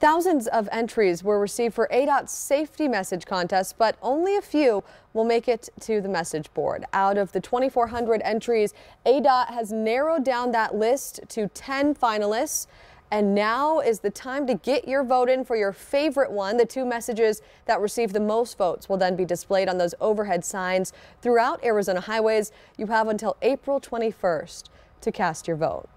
Thousands of entries were received for ADOT's safety message contest, but only a few will make it to the message board. Out of the 2,400 entries, ADOT has narrowed down that list to 10 finalists. And now is the time to get your vote in for your favorite one. The two messages that receive the most votes will then be displayed on those overhead signs throughout Arizona highways. You have until April 21st to cast your vote.